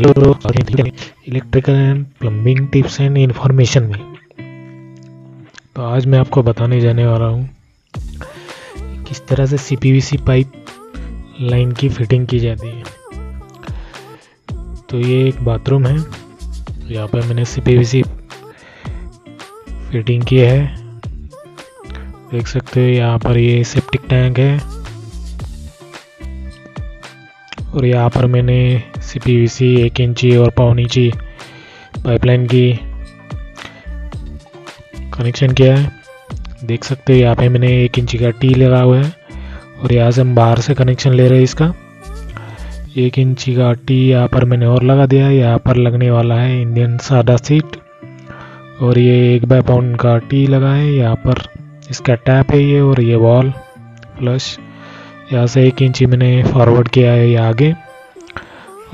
Hello electrical and plumbing tips and information में। तो आज मैं आपको बताने जाने वाला हूँ किस तरह से सीपीवीसी पाइप लाइन की फिटिंग की जाती है। तो ये एक बाथरूम है। यहाँ पर मैंने सीपीवीसी फिटिंग की है। देख सकते हो यहाँ पर ये सेप्टिक टैंक है। और यहाँ पर मैंने सी पी वी सी एक इंची और पौन इंची पाइपलाइन की कनेक्शन किया है। देख सकते हो यहाँ पे मैंने एक इंची का टी लगा हुआ है और यहाँ से हम बाहर से कनेक्शन ले रहे हैं इसका। एक इंची का टी यहाँ पर मैंने और लगा दिया है। यहाँ पर लगने वाला है इंडियन सादा सीट और ये एक बाय पाउंड का टी लगा है। यहाँ पर इसका टैप है ये और ये वॉल फ्लश यहाँ से एक इंची मैंने फॉरवर्ड किया है ये आगे।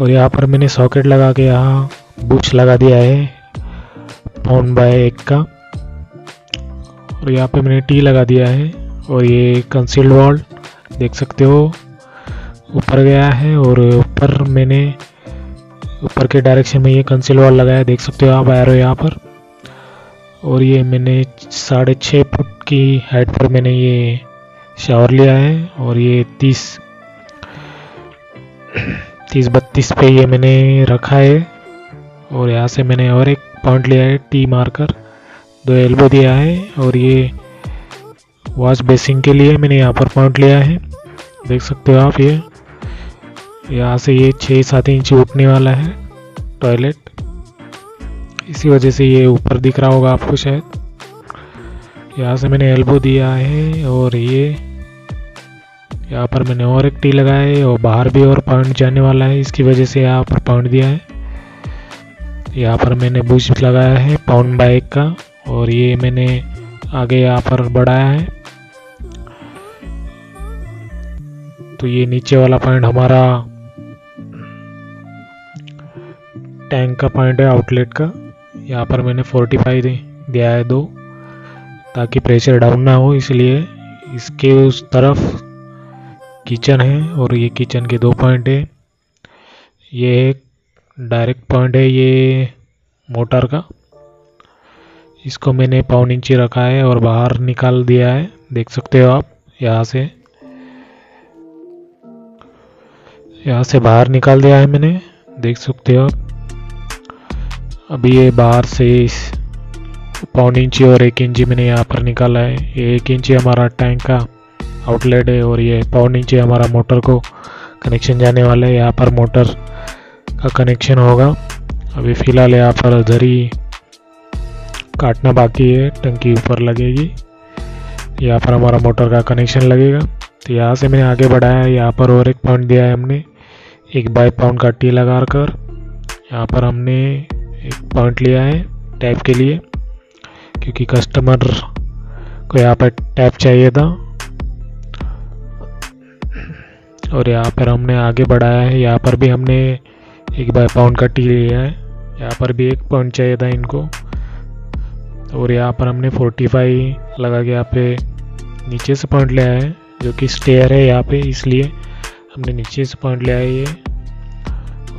और यहाँ पर मैंने सॉकेट लगा के यहाँ बुच लगा दिया है पाउंड बाय एक का। और यहाँ पे मैंने टी लगा दिया है, और ये कंसील्ड वॉल देख सकते हो, ऊपर गया है, और ऊपर मैंने, ऊपर के डायरेक्शन में ये कंसील वॉल लगाया, देख सकते हो आप आ रहे हो यहाँ पर। और ये मैंने साढ़े छः फुट की हाइट पर मैंने ये शावर लिया है और ये तीस तीस बत्तीस पे ये मैंने रखा है और यहाँ से मैंने और एक पॉइंट लिया है टी मारकर दो एल्बो दिया है और ये वॉश बेसिंग के लिए मैंने यहाँ पर पॉइंट लिया है। देख सकते हो आप ये, यहाँ से ये छः सात इंच उठने वाला है टॉयलेट इसी वजह से ये ऊपर दिख रहा होगा आपको शायद। यहाँ से मैंने एल्बो दिया है और ये यहाँ पर मैंने और एक टी लगाया है और बाहर भी और पॉइंट जाने वाला है। इसकी वजह से यहाँ पर पॉइंट दिया है। यहाँ पर मैंने बुश लगाया है पाउंड बाइक का और ये मैंने आगे यहाँ पर बढ़ाया है। तो ये नीचे वाला पॉइंट हमारा टैंक का पॉइंट है आउटलेट का। यहाँ पर मैंने 45 दिया है दो। ताकि प्रेशर डाउन ना हो, इसलिए इसके उस तरफ़ किचन है और ये किचन के दो पॉइंट है। ये एक डायरेक्ट पॉइंट है ये मोटर का। इसको मैंने पाउन इंची रखा है और बाहर निकाल दिया है। देख सकते हो आप, यहाँ से। यहाँ से बाहर निकाल दिया है मैंने। देख सकते हो आप। अभी ये बाहर से पौन इंची और एक इंची मैंने यहाँ पर निकाला है। ये एक इंची हमारा टैंक का आउटलेट है और ये पौन इंची हमारा मोटर को कनेक्शन जाने वाला है। यहाँ पर मोटर का कनेक्शन होगा। अभी फ़िलहाल यहाँ पर धरी काटना बाकी है। टंकी ऊपर लगेगी। यहाँ पर हमारा मोटर का कनेक्शन लगेगा। तो यहाँ से मैंने आगे बढ़ाया यहाँ पर और एक पॉइंट दिया है हमने। एक बाई पाउंड का टी लगा कर यहाँ पर हमने एक पॉइंट लिया है टैप के लिए। क्योंकि कस्टमर को यहाँ पर टैप चाहिए था। और यहाँ पर हमने आगे बढ़ाया है। यहाँ पर भी हमने एक बाई पाउंड का टी लिया है। यहाँ पर भी एक पॉइंट चाहिए था इनको। और यहाँ पर हमने 45 लगा के यहाँ पे नीचे से पॉइंट लिया है, जो कि स्टेयर है यहाँ पे, इसलिए हमने नीचे से पॉइंट लिया है। ये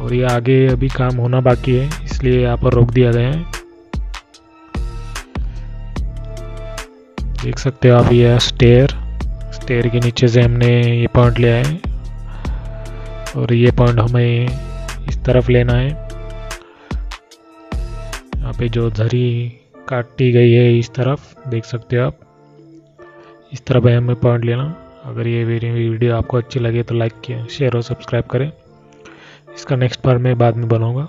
और ये आगे अभी काम होना बाकी है, इसलिए यहाँ पर रोक दिया गया है। देख सकते हो आप, ये स्टेयर स्टेयर के नीचे से हमने ये पॉइंट लिया है और ये पॉइंट हमें इस तरफ़ लेना है। यहाँ पे जो धरी काटी गई है इस तरफ़, देख सकते हो आप। इस तरफ़ है हमें पॉइंट लेना। अगर ये वीडियो आपको अच्छी लगे तो लाइक किया शेयर और सब्सक्राइब करें। इसका नेक्स्ट पार्ट मैं बाद में बनाऊँगा।